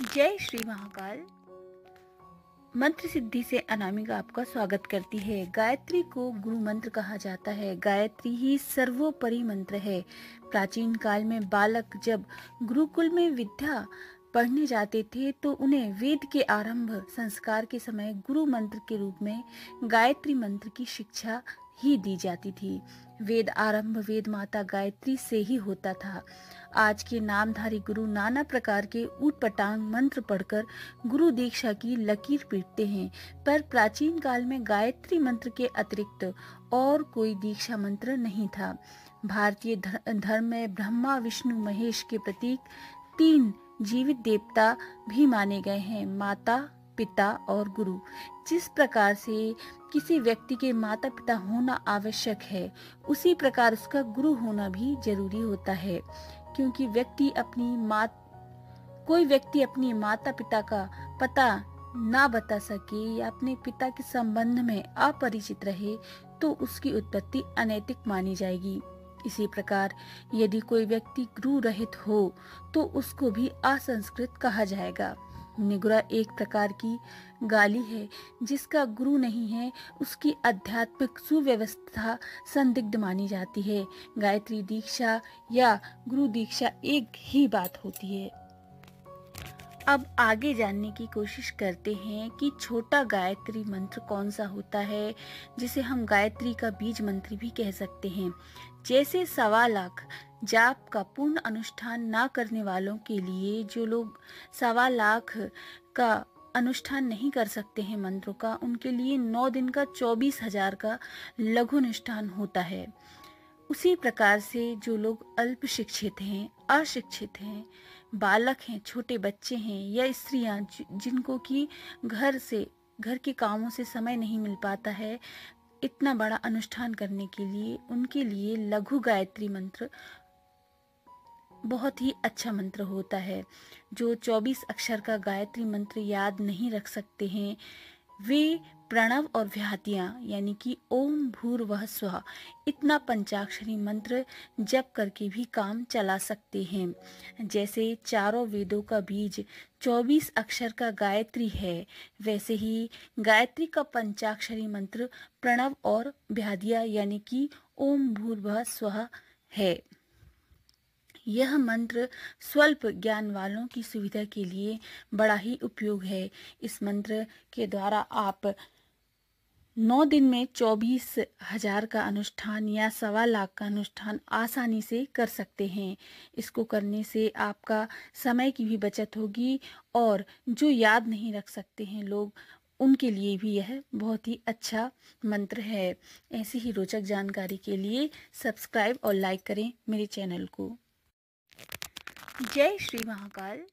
जय श्री महाकाल। मंत्र सिद्धि से अनामिका आपका स्वागत करती है। गायत्री को गुरु मंत्र कहा जाता है। गायत्री ही सर्वोपरि मंत्र है। प्राचीन काल में बालक जब गुरुकुल में विद्या पढ़ने जाते थे तो उन्हें वेद के आरंभ संस्कार के समय गुरु मंत्र के रूप में गायत्री मंत्र की शिक्षा ही दी जाती थी। वेद आरंभ वेद माता गायत्री से ही होता था। आज के नामधारी गुरु नाना प्रकार के ऊट मंत्र पढ़कर गुरु दीक्षा की लकीर पीटते हैं। पर प्राचीन काल में गायत्री मंत्र के अतिरिक्त और कोई दीक्षा मंत्र नहीं था। भारतीय धर्म में ब्रह्मा, विष्णु, महेश के प्रतीक तीन जीवित देवता भी माने गए हैं। माता पिता और गुरु। जिस प्रकार से किसी व्यक्ति के माता पिता होना आवश्यक है, उसी प्रकार उसका गुरु होना भी ज़रूरी होता है। क्योंकि व्यक्ति अपनी मात, कोई व्यक्ति अपनी माता पिता का पता ना बता सके या अपने पिता के संबंध में अपरिचित रहे तो उसकी उत्पत्ति अनैतिक मानी जाएगी। इसी प्रकार यदि कोई व्यक्ति गुरु रहित हो तो उसको भी असंस्कृत कहा जाएगा। निगुरा एक प्रकार की गाली है, जिसका गुरु नहीं है, उसकी आध्यात्मिक सुव्यवस्था संदिग्ध मानी जाती है। गायत्री दीक्षा या गुरु दीक्षा एक ही बात होती है। अब आगे जानने की कोशिश करते हैं कि छोटा गायत्री मंत्र कौन सा होता है, जिसे हम गायत्री का बीज मंत्र भी कह सकते हैं। जैसे सवा लाख जाप का पूर्ण अनुष्ठान ना करने वालों के लिए जो लोग सवा लाख का अनुष्ठान नहीं कर सकते हैं मंत्रों का, उनके लिए नौ दिन का चौबीस हज़ार का लघु अनुष्ठान होता है। उसी प्रकार से जो लोग अल्प शिक्षित हैं, अशिक्षित हैं, बालक हैं, छोटे बच्चे हैं या स्त्रियाँ जिनको कि घर से, घर के कामों से समय नहीं मिल पाता है, इतना बड़ा अनुष्ठान करने के लिए, उनके लिए लघु गायत्री मंत्र बहुत ही अच्छा मंत्र होता है। जो 24 अक्षर का गायत्री मंत्र याद नहीं रख सकते हैं, वे प्रणव और व्याहतियाँ, यानी कि ओम भूर वह स्व, इतना पंचाक्षरी मंत्र जप करके भी काम चला सकते हैं। जैसे चारों वेदों का बीज 24 अक्षर का गायत्री है, वैसे ही गायत्री का पंचाक्षरी मंत्र प्रणव और व्याधिया यानी कि ओम भूर वह स्व है। यह मंत्र स्वल्प ज्ञान वालों की सुविधा के लिए बड़ा ही उपयोग है। इस मंत्र के द्वारा आप नौ दिन में चौबीस हज़ार का अनुष्ठान या सवा लाख का अनुष्ठान आसानी से कर सकते हैं। इसको करने से आपका समय की भी बचत होगी और जो याद नहीं रख सकते हैं लोग, उनके लिए भी यह बहुत ही अच्छा मंत्र है। ऐसी ही रोचक जानकारी के लिए सब्सक्राइब और लाइक करें मेरे चैनल को। जय श्री महाकाल।